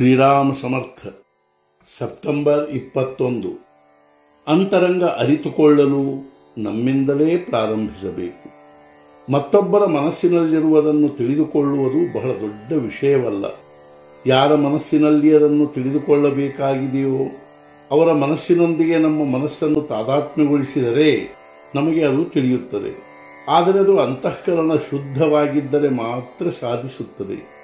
ಶ್ರೀರಾಮ ಸಮರ್ಥ. September ಇಪ್ಪತ್ತೊಂದು. ಅಂತರಂಗ ಅರಿತುಕೊಳ್ಳಲು ನಮ್ಮಿಂದಲೇ ಪ್ರಾರಂಭಿಸಬೇಕು. ಮತ್ತೊಬ್ಬರ ಮನಸ್ಸಿನಲ್ಲಿರುವುದನ್ನು ತಿಳಿದುಕೊಳ್ಳುವುದು ಬಹಳ ದೊಡ್ಡ ವಿಷಯವಲ್ಲ. ಯಾರ ಮನಸ್ಸಿನಲ್ಲಿ ಅದನ್ನು ತಿಳಿದುಕೊಳ್ಳಬೇಕಾಗಿದೆಯೋ, ಅವರ ಮನಸ್ಸಿನೊಂದಿಗೆ ನಮ್ಮ ಮನಸ್ಸನ್ನು ತಾದಾತ್ಮ್ಯಗೊಳಿಸಿದರೆ ನಮಗೆ ಅದು ತಿಳಿಯುತ್ತದೆ. ಆದರೆ ಅದು ಅಂತಃಕರಣ ಶುದ್ಧವಾಗಿದ್ದರೆ ಮಾತ್ರ ಸಾಧಿಸುತ್ತದೆ.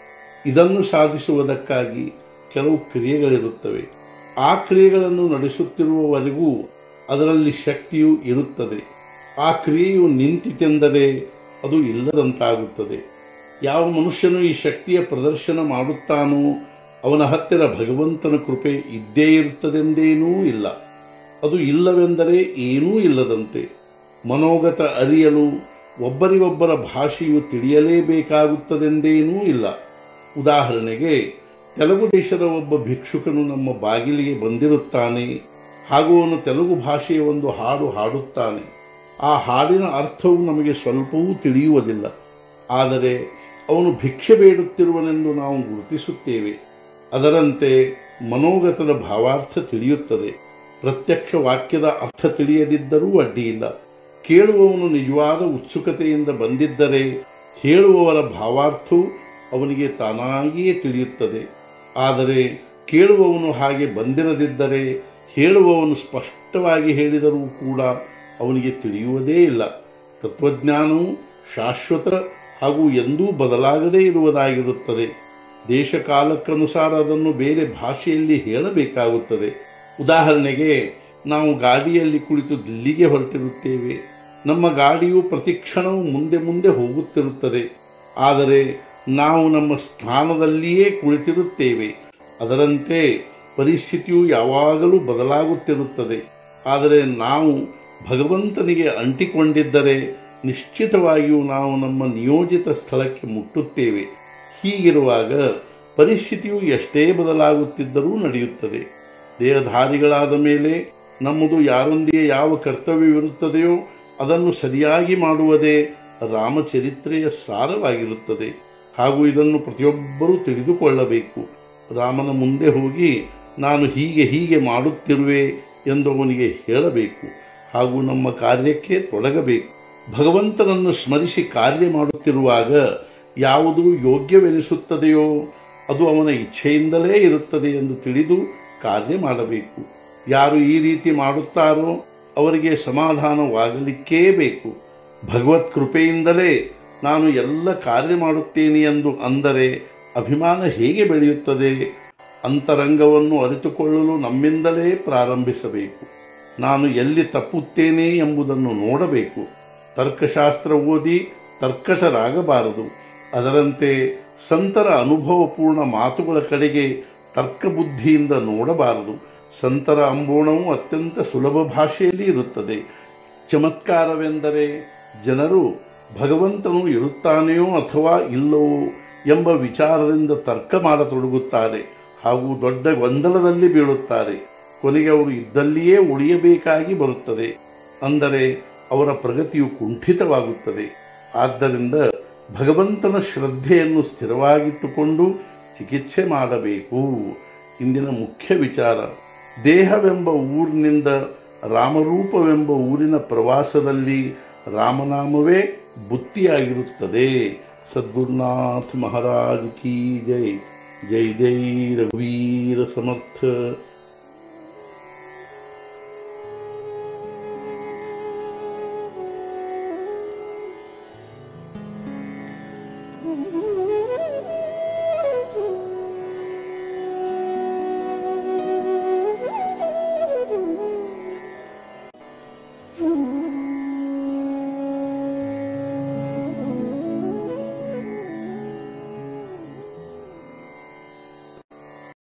ಇದನ್ನು ಸಾಧಿಸುವುದಕ್ಕಾಗಿ ಕೆಲವು ಕ್ರಿಯೆಗಳಿರುತ್ತವೆ. ಆ ಕ್ರಿಯೆಗಳನ್ನು ನಡೆಸುತ್ತಿರುವವರೆಗೂ ಅದರಲ್ಲಿ ಶಕ್ತಿಯು ಇರುತ್ತದೆ. ಆ ಕ್ರಿಯೆಯು ನಿಂತಿತೆಂದರೆ ಅದು ಇಲ್ಲದಂತಾಗುತ್ತದೆ. ಯಾವ ಮನುಷ್ಯನು ಈ ಶಕ್ತಿಯ ಪ್ರದರ್ಶನ ಮಾಡುತ್ತಾನೋ ಅವನ ಹತ್ತಿರ ಭಗವಂತನ ಕೃಪೆ ಇದ್ದೇ ಇರುತ್ತದೆಂದೇನೂ ಇಲ್ಲ. ಅದು ಇಲ್ಲವೆಂದರೆ ಏನೂ ಇಲ್ಲದಂತೆ. ಮನೋಗತ ಅರಿಯಲು ಒಬ್ಬರಿಗೊಬ್ಬರ ಭಾಷೆಯು ತಿಳಿಯಲೇಬೇಕಾಗುತ್ತದೆಂದೇನೂ ಇಲ್ಲ. ಉದಾಹರಣೆಗೆ ತೆಲುಗು ದೇಶದ ಒಬ್ಬ ಭಿಕ್ಷುಕನು ನಮ್ಮ ಬಾಗಿಲಿಗೆ ಬಂದಿರುತ್ತಾನೆ. ಹಾಗೂ ಅವನು ತೆಲುಗು ಭಾಷೆಯ ಒಂದು ಹಾಡು ಹಾಡುತ್ತಾನೆ. ಆ ಹಾಡಿನ ಅರ್ಥವು ನಮಗೆ ಸ್ವಲ್ಪವೂ ತಿಳಿಯುವುದಿಲ್ಲ. ಆದರೆ ಅವನು ಭಿಕ್ಷೆ ಬೇಡುತ್ತಿರುವನೆಂದು ನಾವು ಗುರುತಿಸುತ್ತೇವೆ. ಅದರಂತೆ ಮನೋಗತದ ಭಾವಾರ್ಥ ತಿಳಿಯುತ್ತದೆ. ಪ್ರತ್ಯಕ್ಷ ವಾಕ್ಯದ ಅರ್ಥ ತಿಳಿಯದಿದ್ದರೂ ಅಡ್ಡಿಯಿಲ್ಲ. ಕೇಳುವವನು ನಿಜವಾದ ಉತ್ಸುಕತೆಯಿಂದ ಬಂದಿದ್ದರೆ ಹೇಳುವವರ ಭಾವಾರ್ಥವು ಅವನಿಗೆ ತಾನಾಗಿಯೇ ತಿಳಿಯುತ್ತದೆ. ಆದರೆ ಕೇಳುವವನು ಹಾಗೆ ಬಂದಿರದಿದ್ದರೆ ಹೇಳುವವನು ಸ್ಪಷ್ಟವಾಗಿ ಹೇಳಿದರೂ ಕೂಡ ಅವನಿಗೆ ತಿಳಿಯುವುದೇ ಇಲ್ಲ. ತತ್ವಜ್ಞಾನವು ಶಾಶ್ವತ ಹಾಗೂ ಎಂದೂ ಬದಲಾಗದೇ ಇರುವುದಾಗಿರುತ್ತದೆ. ದೇಶಕಾಲಕ್ಕನುಸಾರ ಅದನ್ನು ಬೇರೆ ಭಾಷೆಯಲ್ಲಿ ಹೇಳಬೇಕಾಗುತ್ತದೆ. ಉದಾಹರಣೆಗೆ, ನಾವು ಗಾಡಿಯಲ್ಲಿ ಕುಳಿತು ದಿಲ್ಲಿಗೆ ಹೊರಟಿರುತ್ತೇವೆ. ನಮ್ಮ ಗಾಡಿಯು ಪ್ರತಿಕ್ಷಣವೂ ಮುಂದೆ ಮುಂದೆ ಹೋಗುತ್ತಿರುತ್ತದೆ. ಆದರೆ ನಾವು ನಮ್ಮ ಸ್ಥಾನದಲ್ಲಿಯೇ ಕುಳಿತಿರುತ್ತೇವೆ. ಅದರಂತೆ ಪರಿಸ್ಥಿತಿಯು ಯಾವಾಗಲೂ ಬದಲಾಗುತ್ತಿರುತ್ತದೆ. ಆದರೆ ನಾವು ಭಗವಂತನಿಗೆ ಅಂಟಿಕೊಂಡಿದ್ದರೆ ನಿಶ್ಚಿತವಾಗಿಯೂ ನಾವು ನಮ್ಮ ನಿಯೋಜಿತ ಸ್ಥಳಕ್ಕೆ ಮುಟ್ಟುತ್ತೇವೆ. ಹೀಗಿರುವಾಗ ಪರಿಸ್ಥಿತಿಯು ಎಷ್ಟೇ ಬದಲಾಗುತ್ತಿದ್ದರೂ ನಡೆಯುತ್ತದೆ. ದೇಹಧಾರಿಗಳಾದ ಮೇಲೆ ನಮ್ಮದು ಯಾರೊಂದಿಗೆ ಯಾವ ಕರ್ತವ್ಯವಿರುತ್ತದೆಯೋ ಅದನ್ನು ಸರಿಯಾಗಿ ಮಾಡುವುದೇ ರಾಮಚರಿತ್ರೆಯ ಸಾರವಾಗಿರುತ್ತದೆ. ಹಾಗೂ ಇದನ್ನು ಪ್ರತಿಯೊಬ್ಬರೂ ತಿಳಿದುಕೊಳ್ಳಬೇಕು. ರಾಮನ ಮುಂದೆ ಹೋಗಿ ನಾನು ಹೀಗೆ ಹೀಗೆ ಮಾಡುತ್ತಿರುವೆ ಎಂದು ಅವನಿಗೆ ಹೇಳಬೇಕು ಹಾಗೂ ನಮ್ಮ ಕಾರ್ಯಕ್ಕೆ ತೊಡಗಬೇಕು. ಭಗವಂತನನ್ನು ಸ್ಮರಿಸಿ ಕಾರ್ಯ ಮಾಡುತ್ತಿರುವಾಗ ಯಾವುದು ಯೋಗ್ಯವೆನಿಸುತ್ತದೆಯೋ ಅದು ಅವನ ಇಚ್ಛೆಯಿಂದಲೇ ಇರುತ್ತದೆ ಎಂದು ತಿಳಿದು ಕಾರ್ಯ ಮಾಡಬೇಕು. ಯಾರು ಈ ರೀತಿ ಮಾಡುತ್ತಾರೋ ಅವರಿಗೆ ಸಮಾಧಾನವಾಗಲಿಕ್ಕೇ ಬೇಕು. ಭಗವತ್ ಕೃಪೆಯಿಂದಲೇ ನಾನು ಎಲ್ಲ ಕಾರ್ಯ ಮಾಡುತ್ತೇನೆ ಎಂದು ಅಂದರೆ ಅಭಿಮಾನ ಹೇಗೆ ಬೆಳೆಯುತ್ತದೆ? ಅಂತರಂಗವನ್ನು ಅರಿತುಕೊಳ್ಳಲು ನಮ್ಮಿಂದಲೇ ಪ್ರಾರಂಭಿಸಬೇಕು. ನಾನು ಎಲ್ಲಿ ತಪ್ಪುತ್ತೇನೆ ಎಂಬುದನ್ನು ನೋಡಬೇಕು. ತರ್ಕಶಾಸ್ತ್ರ ಓದಿ ತರ್ಕಟರಾಗಬಾರದು ಅದರಂತೆ ಸಂತರ ಅನುಭವಪೂರ್ಣ ಮಾತುಗಳ ಕಡೆಗೆ ತರ್ಕಬುದ್ಧಿಯಿಂದ ನೋಡಬಾರದು. ಸಂತರ ಅಂಬೋಣವು ಅತ್ಯಂತ ಸುಲಭ ಭಾಷೆಯಲ್ಲಿ ಇರುತ್ತದೆ. ಚಮತ್ಕಾರವೆಂದರೆ ಜನರು ಭಗವಂತನು ಇರುತ್ತಾನೆಯೋ ಅಥವಾ ಇಲ್ಲವೋ ಎಂಬ ವಿಚಾರದಿಂದ ತರ್ಕ ಮಾಡತೊಡಗುತ್ತಾರೆ ಹಾಗೂ ದೊಡ್ಡ ಗೊಂದಲದಲ್ಲಿ ಬೀಳುತ್ತಾರೆ. ಕೊನೆಗೆ ಅವರು ಇದ್ದಲ್ಲಿಯೇ ಉಳಿಯಬೇಕಾಗಿ ಬರುತ್ತದೆ. ಅಂದರೆ ಅವರ ಪ್ರಗತಿಯು ಕುಂಠಿತವಾಗುತ್ತದೆ. ಆದ್ದರಿಂದ ಭಗವಂತನ ಶ್ರದ್ಧೆಯನ್ನು ಸ್ಥಿರವಾಗಿಟ್ಟುಕೊಂಡು ಚಿಕಿತ್ಸೆ ಮಾಡಬೇಕು. ಇಂದಿನ ಮುಖ್ಯ ವಿಚಾರ. ದೇಹವೆಂಬ ಊರಿನಿಂದ ರಾಮರೂಪವೆಂಬ ಊರಿನ ಪ್ರವಾಸದಲ್ಲಿ ರಾಮನಾಮವೇ ಬುತ್ತಿಯಾಗಿರುತ್ತದೆ ಸದ್ಗುರುನಾಥ್ ಮಹಾರಾಜ್ ಕೀ ಜೈ. ಜೈ ಜೈ ರಘುವೀರ ಸಮರ್ಥ.